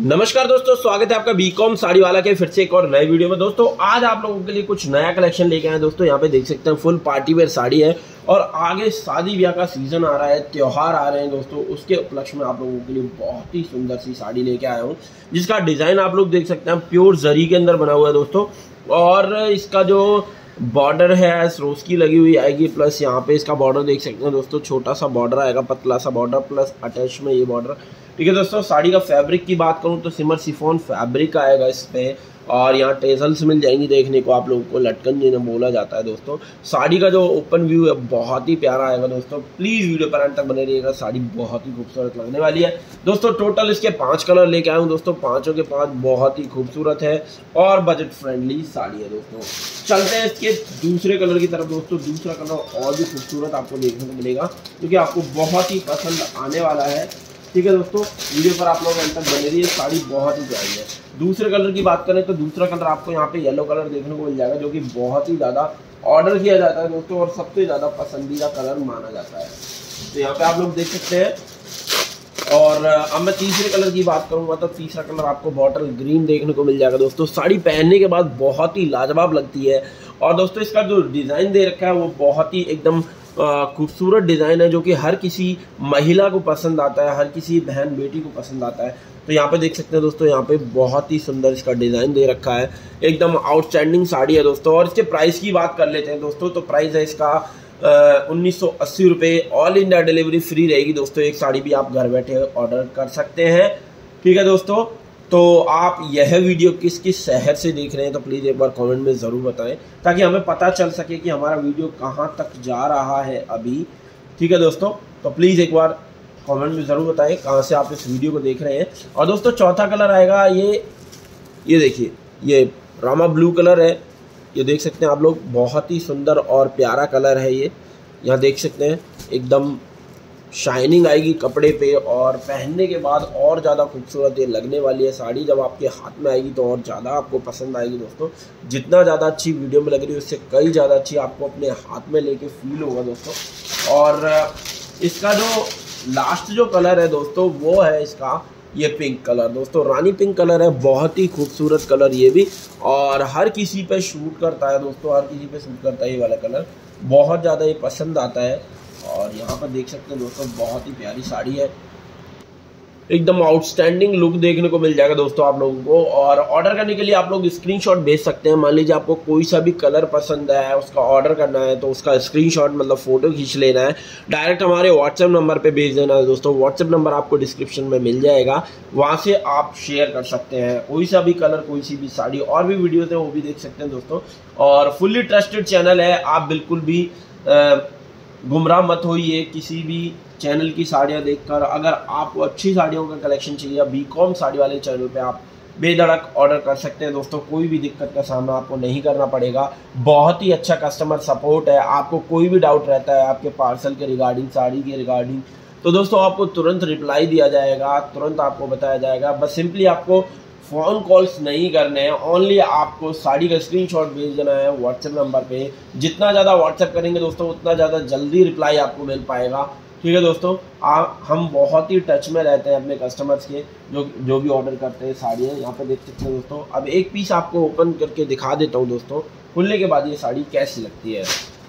नमस्कार दोस्तों, स्वागत है आपका बीकॉम साड़ी वाला के फिर से एक और नए वीडियो में। दोस्तों, आज आप लोगों के लिए कुछ नया कलेक्शन लेके आए दोस्तों, यहाँ पे देख सकते हैं फुल पार्टी वेयर साड़ी है और आगे शादी ब्याह का सीज़न आ रहा है, त्यौहार आ रहे हैं दोस्तों। उसके उपलक्ष्य में आप लोगों के लिए बहुत ही सुंदर सी साड़ी लेके आया हूँ, जिसका डिज़ाइन आप लोग देख सकते हैं प्योर जरी के अंदर बना हुआ है दोस्तों। और इसका जो बॉर्डर है रोज की लगी हुई आएगी, प्लस यहाँ पे इसका बॉर्डर देख सकते हैं दोस्तों, छोटा सा बॉर्डर आएगा, पतला सा बॉर्डर, प्लस अटैच में ये बॉर्डर। ठीक है दोस्तों, साड़ी का फैब्रिक की बात करूँ तो सिमर सिफोन फैब्रिक आएगा इस पर और यहाँ टेजल्स मिल जाएँगी देखने को, आप लोगों को लटकन जिन्हें बोला जाता है दोस्तों। साड़ी का जो ओपन व्यू है, बहुत ही प्यारा आएगा दोस्तों। प्लीज़ वीडियो पर अंत तक बने रहिएगा, साड़ी बहुत ही खूबसूरत लगने वाली है। दोस्तों टोटल इसके पाँच कलर लेके आए हूँ दोस्तों। पाँचों के पाँच बहुत ही खूबसूरत है और बजट फ्रेंडली साड़ी है दोस्तों। चलते हैं इसके दूसरे कलर की तरफ़ दोस्तों। दूसरा कलर और भी खूबसूरत आपको देखने को मिलेगा, क्योंकि आपको बहुत ही पसंद आने वाला है। ठीक है दोस्तों, वीडियो पर आप लोग तक बने रहिए, साड़ी बहुत ही प्यारी है। दूसरे कलर की बात करें तो दूसरा कलर आपको यहाँ पे येलो कलर देखने को मिल जाएगा, जो कि बहुत ही ज़्यादा ऑर्डर किया जाता है दोस्तों और सबसे ज़्यादा पसंदीदा कलर माना जाता है। तो यहाँ पे आप लोग देख सकते हैं। और अब मैं तीसरे कलर की बात करूँगा तो तीसरा कलर आपको बॉटल ग्रीन देखने को मिल जाएगा दोस्तों। साड़ी पहनने के बाद बहुत ही लाजवाब लगती है। और दोस्तों, इसका जो डिज़ाइन दे रखा है वो बहुत ही एकदम खूबसूरत डिज़ाइन है जो कि हर किसी महिला को पसंद आता है, हर किसी बहन बेटी को पसंद आता है। तो यहाँ पे देख सकते हैं दोस्तों, यहाँ पे बहुत ही सुंदर इसका डिज़ाइन दे रखा है। एकदम आउटस्टैंडिंग साड़ी है दोस्तों, और इसके प्राइस की बात कर लेते हैं दोस्तों तो प्राइस है इसका उन्नीस सौ अस्सी रुपये ऑल इंडिया डिलीवरी फ्री रहेगी दोस्तों, एक साड़ी भी आप घर बैठे ऑर्डर कर सकते हैं। ठीक है दोस्तों तो आप यह वीडियो किस किस शहर से देख रहे हैं तो प्लीज़ एक बार कमेंट में ज़रूर बताएँ, ताकि हमें पता चल सके कि हमारा वीडियो कहाँ तक जा रहा है अभी। ठीक है दोस्तों तो प्लीज़ एक बार कमेंट में ज़रूर बताएँ कहाँ से आप इस वीडियो को देख रहे हैं। और दोस्तों, चौथा कलर आएगा, ये ये देखिए, ये रामा ब्लू कलर है। ये देख सकते हैं आप लोग, बहुत ही सुंदर और प्यारा कलर है ये। यहाँ देख सकते हैं, एकदम शाइनिंग आएगी कपड़े पे और पहनने के बाद और ज़्यादा खूबसूरत ये लगने वाली है साड़ी। जब आपके हाथ में आएगी तो और ज़्यादा आपको पसंद आएगी दोस्तों। जितना ज़्यादा अच्छी वीडियो में लग रही है, उससे कई ज़्यादा अच्छी आपको अपने हाथ में लेके फील होगा दोस्तों। और इसका जो लास्ट जो कलर है दोस्तों, वो है इसका ये पिंक कलर दोस्तों, रानी पिंक कलर है, बहुत ही खूबसूरत कलर ये भी। और हर किसी पे शूट करता है दोस्तों, हर किसी पे शूट करता है ये वाला कलर बहुत ज़्यादा ये पसंद आता है। और यहाँ पर देख सकते हैं दोस्तों, बहुत ही प्यारी साड़ी है। एकदम आउटस्टैंडिंग लुक देखने को मिल जाएगा दोस्तों आप लोगों को। और ऑर्डर करने के लिए आप लोग स्क्रीनशॉट भेज सकते हैं। मान लीजिए आपको कोई सा भी कलर पसंद है, उसका ऑर्डर करना है तो उसका स्क्रीनशॉट मतलब फ़ोटो खींच लेना है। डायरेक्ट हमारे व्हाट्सएप नंबर पे भेज देना है दोस्तों। व्हाट्सएप नंबर आपको डिस्क्रिप्शन में मिल जाएगा। वहाँ से आप शेयर कर सकते हैं। कोई सा भी कलर कोई सी भी साड़ी, और भी वीडियोज़ है, वो भी देख सकते हैं दोस्तों। और फुल्ली ट्रस्टेड चैनल है। आप बिल्कुल भी गुमराह मत होइए किसी भी चैनल की साड़ियाँ देखकर। अगर आपको अच्छी साड़ियों का कलेक्शन चाहिए बी कॉम साड़ी वाले चैनल पे आप बेधड़क ऑर्डर कर सकते हैं। दोस्तों, कोई भी दिक्कत का सामना आपको नहीं करना पड़ेगा। बहुत ही अच्छा कस्टमर सपोर्ट है। आपको कोई भी डाउट रहता है आपके पार्सल के रिगार्डिंग साड़ी के रिगार्डिंग तो दोस्तों, आपको तुरंत रिप्लाई दिया जाएगा, तुरंत आपको बताया जाएगा। बस सिंपली आपको फ़ोन कॉल्स नहीं करने हैं। ओनली आपको साड़ी का स्क्रीनशॉट भेज देना है व्हाट्सएप नंबर पे। जितना ज़्यादा व्हाट्सएप करेंगे दोस्तों, उतना ज़्यादा जल्दी रिप्लाई आपको मिल पाएगा। ठीक है दोस्तों आप हम बहुत ही टच में रहते हैं अपने कस्टमर्स के, जो जो भी ऑर्डर करते हैं साड़ियाँ यहाँ पर देख सकते हैं दोस्तों। अब एक पीस आपको ओपन करके दिखा देता हूँ दोस्तों। खुलने के बाद ये साड़ी कैसी लगती है।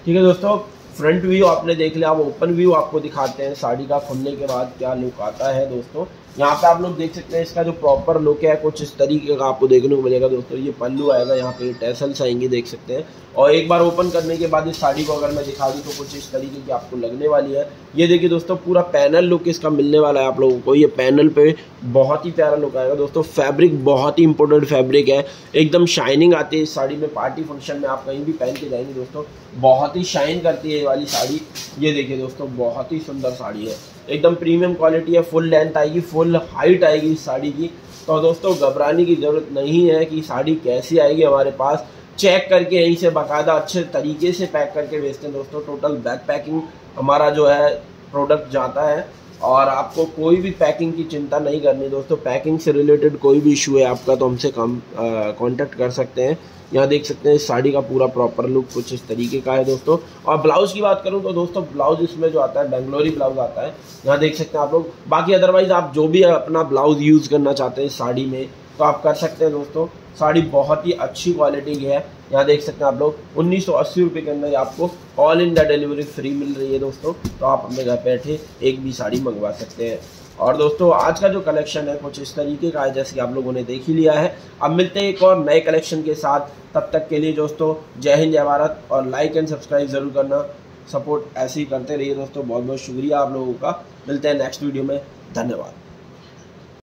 ठीक है दोस्तों फ्रंट व्यू आपने देख लिया अब ओपन व्यू आपको दिखाते हैं साड़ी का खुलने के बाद क्या लुक आता है दोस्तों। यहाँ पे आप लोग देख सकते हैं इसका जो प्रॉपर लुक है, कुछ इस तरीके का आपको देखने को मिलेगा दोस्तों। ये पल्लू आएगा, यहाँ पे टेसल्स आएँगे, देख सकते हैं। और एक बार ओपन करने के बाद इस साड़ी को अगर मैं दिखा दूँ तो कुछ इस तरीके की आपको लगने वाली है। ये देखिए दोस्तों, पूरा पैनल लुक इसका मिलने वाला है आप लोगों को। ये पैनल पे बहुत ही प्यारा लुक आएगा दोस्तों। फैब्रिक बहुत ही इंपॉर्टेंट फैब्रिक है। एकदम शाइनिंग आती है इस साड़ी में। पार्टी फ़ंक्शन में आप कहीं भी पहन के जाएँगे दोस्तों, बहुत ही शाइन करती है वाली साड़ी। ये देखिए दोस्तों, बहुत ही सुंदर साड़ी है। एकदम प्रीमियम क्वालिटी है फुल लेंथ आएगी फुल हाइट आएगी इस साड़ी की। तो दोस्तों, घबराने की ज़रूरत नहीं है कि साड़ी कैसी आएगी हमारे पास। चेक करके यहीं से बाकायदा अच्छे तरीके से पैक करके भेजते हैं दोस्तों। टोटल बैक पैकिंग हमारा जो है प्रोडक्ट जाता है। और आपको कोई भी पैकिंग की चिंता नहीं करनी दोस्तों। पैकिंग से रिलेटेड कोई भी इशू है, आपका तो हमसे कम कांटेक्ट कर सकते हैं। यहाँ देख सकते हैं साड़ी का पूरा प्रॉपर लुक कुछ इस तरीके का है दोस्तों। और ब्लाउज की बात करूँ तो दोस्तों ब्लाउज इसमें जो आता है बेंगलोरी ब्लाउज आता है। यहाँ देख सकते हैं आप लोग। बाकी अदरवाइज़ आप जो भी अपना ब्लाउज यूज़ करना चाहते हैं साड़ी में तो आप कर सकते हैं दोस्तों। साड़ी बहुत ही अच्छी क्वालिटी की है। यहाँ देख सकते हैं आप लोग, उन्नीस सौ अस्सी रुपये के अंदर आपको ऑल इंडिया डिलीवरी फ्री मिल रही है दोस्तों। तो आप अपने घर बैठे एक भी साड़ी मंगवा सकते हैं। और दोस्तों, आज का जो कलेक्शन है, कुछ इस तरीके का है, जैसे कि आप लोगों ने देख ही लिया है। अब मिलते हैं एक और नए कलेक्शन के साथ। तब तक के लिए दोस्तों, जय हिंद, जय भारत। और लाइक एंड सब्सक्राइब ज़रूर करना। सपोर्ट ऐसे ही करते रहिए दोस्तों। बहुत बहुत शुक्रिया आप लोगों का। मिलते हैं नेक्स्ट वीडियो में। धन्यवाद।